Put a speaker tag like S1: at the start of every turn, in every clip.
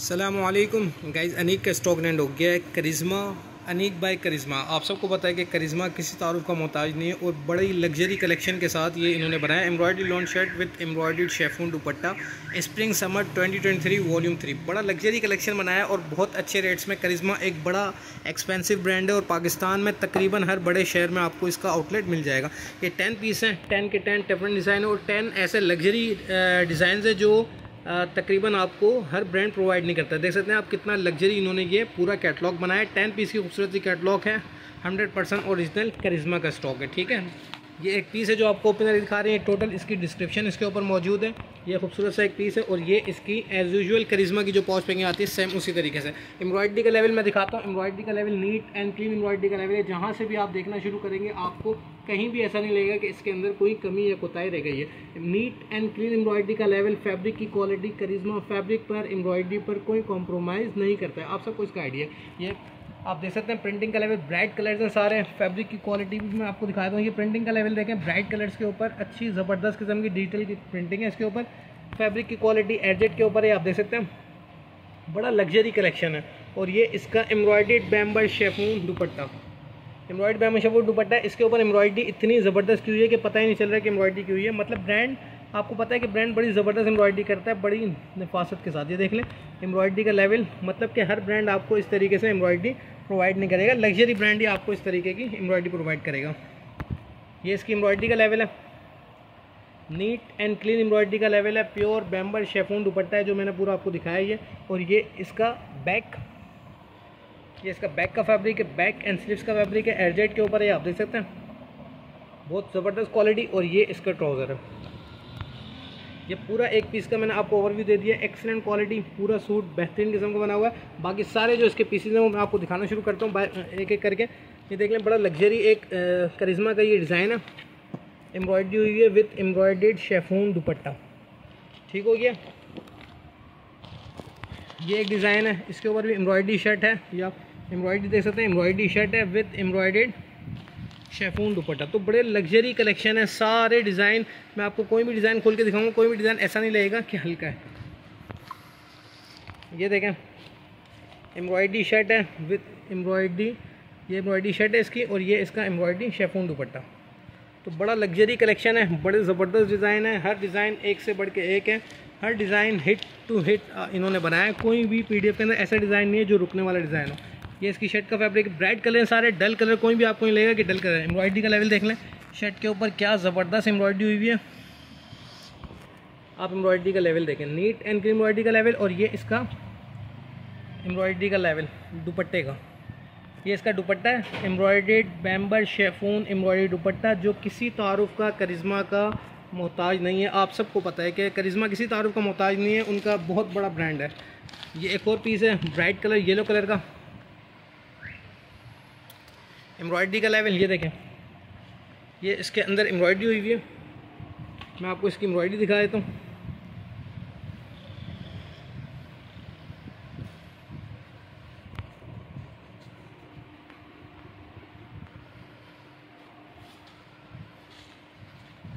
S1: सलामकुम गाइज़ अनीक का stock and हो गया है. करिश्मा अनीक बाय करिश्मा आप सबको पता है कि करिश्मा किसी तारुफ का मोहताज नहीं है और बड़ी लग्जरी कलेक्शन के साथ ये इन्होंने बनाया embroidery long shirt with embroidery chiffon dupatta. Spring summer 2023 volume three बड़ा लग्जरी कलेक्शन बनाया और बहुत अच्छे रेट्स में करिश्मा एक बड़ा एक्सपेंसिव ब्रांड है और पाकिस्तान में तकरीबन हर बड़े शहर में आपको इसका आउटलेट मिल जाएगा. ये टेन पीस हैं. टेन के टेन डिफरेंट डिज़ाइन और टेन ऐसे लग्जरी डिज़ाइन है जो तकरीबन आपको हर ब्रांड प्रोवाइड नहीं करता। देख सकते हैं आप कितना लग्जरी इन्होंने ये पूरा कैटलॉग बनाया टेन पीस की खूबसूरत कैटलॉग है। हंड्रेड परसेंट ओरिजिनल करिश्मा का स्टॉक है, ठीक है? ये एक पीस है जो आपको ओपनर दिखा रहे हैं। टोटल इसकी डिस्क्रिप्शन इसके ऊपर मौजूद है। ये खूबसूरत सा एक पीस है और ये इसकी एज यूजल करिश्मा की जो पॉच पेंगे आती है सेम उसी तरीके से। एम्ब्रॉयडरी का लेवल मैं दिखाता हूँ। एम्ब्रॉयडरी का level neat and clean embroidery का लेवल है। जहाँ से भी आप देखना शुरू करेंगे, आपको कहीं भी ऐसा नहीं लगेगा कि इसके अंदर कोई कमी या कोताही रह गई है। नीट एंड क्लीन एम्ब्रॉयडरी का लेवल फैब्रिक की क्वालिटी करिश्मा फैब्रिक पर एम्ब्रॉयडरी पर कोई कॉम्प्रोमाइज़ नहीं करता है। आप सबको इसका आइडिया ये आप देख सकते हैं प्रिंटिंग का लेवल ब्राइट कलर्स हैं सारे। फैब्रिक की क्वालिटी भी मैं आपको दिखा दूँ ये प्रिंटिंग का लेवल देखें ब्राइट कलर्स के ऊपर अच्छी, ज़बरदस्त किस्म की डिजिटल की प्रिंटिंग है इसके ऊपर। फैब्रिक की क्वालिटी एडजेट के ऊपर है, आप देख सकते हैं। बड़ा लग्जरी कलेक्शन है। और ये इसका एम्ब्रॉयडेड बैम्बर शेफून दुपट्टा। एम्ब्रॉयड बैम्बर शेफून दुपट्टा, इसके ऊपर एम्ब्रॉयडरी इतनी ज़बरदस्त की हुई है कि पता ही नहीं चल रहा है कि एम्ब्रॉयडरी की हुई है। मतलब ब्रांड आपको पता है कि ब्रांड बड़ी ज़बरदस्त एम्ब्रॉयडरी करता है, बड़ी नफासत के साथ। ये देख लें एम्ब्रॉयडरी का लेवल मतलब कि हर ब्रांड आपको इस तरीके से एम्ब्रॉयडरी प्रोवाइड नहीं करेगा। लग्जरी ब्रांड ही आपको इस तरीके की एम्ब्रॉयडरी प्रोवाइड करेगा। ये इसकी एम्ब्रॉयडरी का लेवल है। नीट एंड क्लीन एम्ब्रॉयडरी का लेवल है। प्योर बैम्बर शेफून दुपट्टा है जो मैंने पूरा आपको दिखाया ये और ये इसका बैक ये इसका बैक का फैब्रिक है। बैक एंड स्लीव्स का फैब्रिक है। एयरजेट के ऊपर है आप देख सकते हैं। बहुत ज़बरदस्त क्वालिटी और ये इसका ट्राउज़र है। ये पूरा एक पीस का मैंने आपको ओवरव्यू दे दिया एक्सलेंट क्वालिटी पूरा सूट बेहतरीन किस्म का बना हुआ है। बाकी सारे जो इसके पीसेज हैं, वो मैं आपको दिखाना शुरू करता हूँ। एक एक करके। ये देख लें, बड़ा लग्जरी एक करिश्मा का ये डिज़ाइन है। एम्ब्रॉयडरी हुई है विथ एम्ब्रॉयडेड शेफून दुपट्टा। ठीक हो गया? ये एक डिज़ाइन है। इसके ऊपर भी एम्ब्रॉयडरी शर्ट है। या एम्ब्रॉयडरी देख सकते हैं। एम्ब्रॉयडरी शर्ट है विथ एम्ब्रॉयडेड शेफून दुपट्टा। तो बड़े लग्जरी कलेक्शन है, सारे डिज़ाइन मैं आपको कोई भी डिज़ाइन खोल के दिखाऊँगा, कोई भी डिज़ाइन ऐसा नहीं लगेगा कि हल्का है। ये देखें एम्ब्रॉयडरी शर्ट है विथ एम्ब्रॉयडरी ये एम्ब्रॉयडरी शर्ट है इसकी और ये इसका एम्ब्रॉयडरी शेफून दुपट्टा। तो बड़ा लग्जरी कलेक्शन है, बड़े ज़बरदस्त डिज़ाइन है, हर डिज़ाइन एक से बढ़ के एक है। हर डिज़ाइन हिट टू हिट इन्होंने बनाया कोई भी पीडीएफ के अंदर ऐसा डिज़ाइन नहीं है जो रुकने वाला डिज़ाइन हो। ये इसकी शर्ट का फैब्रिक ब्राइट कलर सारे डल कलर कोई भी आपको नहीं लगेगा कि डल कलर एम्ब्रॉयडरी का लेवल देख लें। शर्ट के ऊपर क्या ज़बरदस्त एम्ब्रॉयडरी हुई है। आप एम्ब्रॉयडरी का लेवल देखें। नीट एंड क्लीन एम्ब्रॉयडरी का लेवल और ये इसका एम्ब्रॉयडरी का लेवल दुपट्टे का। ये इसका दुपट्टा है। Embroidered bamber chiffon embroidery dupatta, जो किसी तारुफ का, करिश्मा का मोहताज नहीं है। आप सबको पता है कि करिश्मा किसी तारुफ का मोहताज नहीं है। उनका बहुत बड़ा ब्रांड है। ये एक और पीस है ब्राइट कलर येलो कलर का। एम्ब्रॉयडरी का लेवल ये देखें। ये इसके अंदर एम्ब्रॉयडरी हुई हुई है। मैं आपको इसकी एम्ब्रॉयडरी दिखा देता हूँ।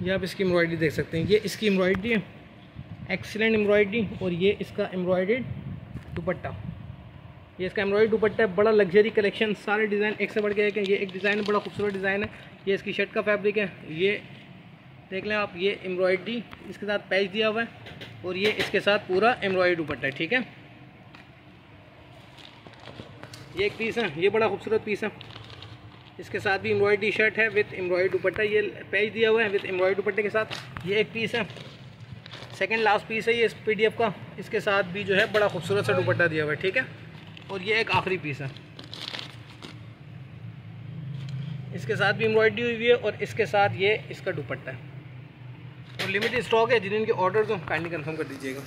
S1: ये आप इसकी एम्ब्रॉयडरी देख सकते हैं। ये इसकी एम्ब्रॉयडरी है। एक्सीलेंट एम्ब्रॉयडरी और ये इसका एम्ब्रॉयडर्ड दुपट्टा। ये इसका एम्ब्रॉयडरी दुपट्टा है, बड़ा लग्जरी कलेक्शन सारे डिज़ाइन एक से बढ़ के एक है ये एक डिज़ाइन बड़ा खूबसूरत डिज़ाइन है। ये इसकी शर्ट का फैब्रिक है, ये देख लें आप, ये एम्ब्रॉयडरी इसके साथ पैच दिया हुआ है और ये इसके साथ पूरा एम्ब्रॉयडरी दुपट्टा है, ठीक है? ये एक पीस है, ये बड़ा खूबसूरत पीस है। इसके साथ भी एम्ब्रॉयडरी शर्ट है विथ एम्ब्रॉयडरी दुपट्टा, ये पैच दिया हुआ है विथ एम्ब्रॉयडरी दुपट्टे के साथ। ये एक पीस है। सेकेंड लास्ट पीस है ये इस पीडीएफ का, इसके साथ भी जो है बड़ा खूबसूरत सा दुपट्टा दिया हुआ है, ठीक है? और ये एक आखिरी पीस है। इसके साथ भी एम्ब्रॉयडरी हुई है और इसके साथ ये इसका दुपट्टा है। और लिमिटेड स्टॉक है जिनके ऑर्डर तो काइंडली कन्फर्म कर दीजिएगा।